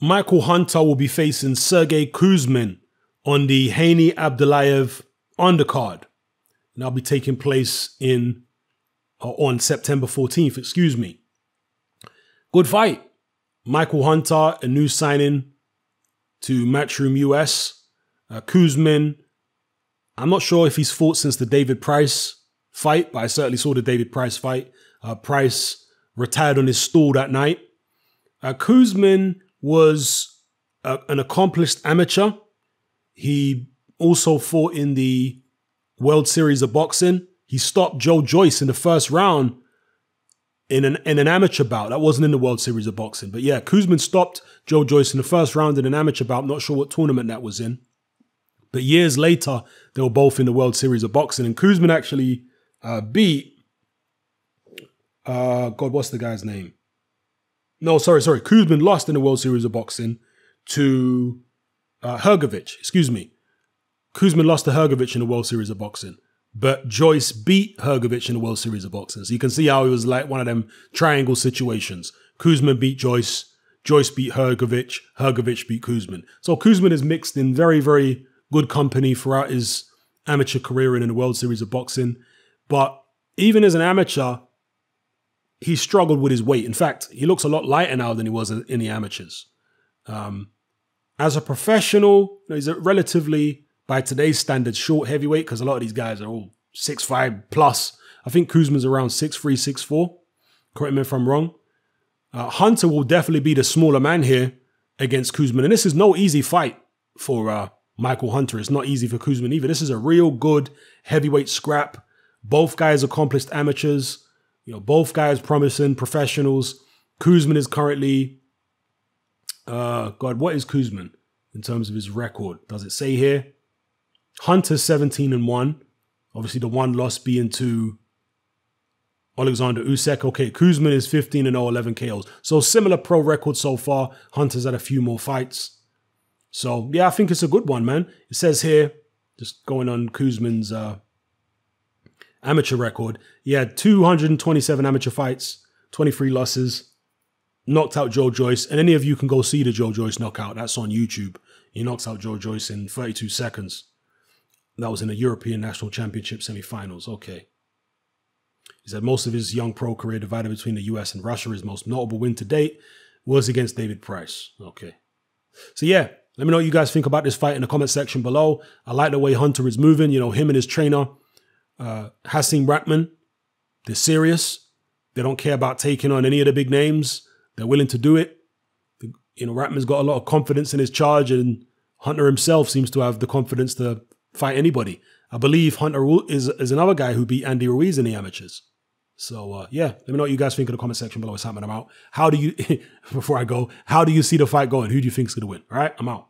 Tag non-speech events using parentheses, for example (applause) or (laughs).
Michael Hunter will be facing Sergey Kuzmin on the Haney Abdulayev undercard. And that'll be taking place in uh, on September 14th, excuse me. Good fight. Michael Hunter, a new signing to Matchroom US. Uh, Kuzmin, I'm not sure if he's fought since the David Price fight, but I certainly saw the David Price fight. Uh, Price retired on his stool that night. Uh, Kuzmin was a, an accomplished amateur. He also fought in the World Series of Boxing. He stopped Joe Joyce in the first round in an in an amateur bout. That wasn't in the World Series of Boxing. But yeah, Kuzmin stopped Joe Joyce in the first round in an amateur bout. Not sure what tournament that was in. But years later, they were both in the World Series of Boxing. And Kuzmin actually uh, beat, uh, God, what's the guy's name? No, sorry, sorry. Kuzmin lost in the World Series of Boxing to uh, Hrgovic. Excuse me. Kuzmin lost to Hrgovic in the World Series of Boxing, but Joyce beat Hrgovic in the World Series of Boxing. So you can see how it was like one of them triangle situations. Kuzmin beat Joyce, Joyce beat Hrgovic, Hrgovic beat Kuzmin. So Kuzmin is mixed in very, very good company throughout his amateur career and in the World Series of Boxing. But even as an amateur, he struggled with his weight. In fact, he looks a lot lighter now than he was in the amateurs. Um, as a professional, he's a relatively, by today's standards, short heavyweight because a lot of these guys are all six five plus. I think Kuzmin's around six three, six four. Correct me if I'm wrong. Uh, Hunter will definitely be the smaller man here against Kuzmin. And this is no easy fight for uh, Michael Hunter. It's not easy for Kuzmin either. This is a real good heavyweight scrap. Both guys accomplished amateurs. You know, both guys promising professionals. Kuzmin is currently, uh, God, what is Kuzmin in terms of his record? Does it say here? Hunter 17 and 1. Obviously, the one loss being to Alexander Usyk. Okay, Kuzmin is 15 and 0, 11 KOs. So similar pro record so far. Hunter's had a few more fights. So yeah, I think it's a good one, man. It says here, just going on Kuzmin's uh, amateur record. He had 227 amateur fights, 23 losses, knocked out Joe Joyce. And any of you can go see the Joe Joyce knockout. That's on YouTube. He knocks out Joe Joyce in 32 seconds. That was in the European National Championship semifinals. Okay. He said most of his young pro career divided between the US and Russia. His most notable win to date was against David Price. Okay. So yeah, let me know what you guys think about this fight in the comment section below. I like the way Hunter is moving. You know, him and his trainer uh, Hasim Rahman, they're serious. They don't care about taking on any of the big names. They're willing to do it. You know, Rahman's got a lot of confidence in his charge, and Hunter himself seems to have the confidence to fight anybody. I believe Hunter is, is another guy who beat Andy Ruiz in the amateurs. So uh, yeah, let me know what you guys think in the comment section below. What's happening I'm out. How do you, (laughs) before I go, how do you see the fight going? Who do you think is going to win? All right, I'm out.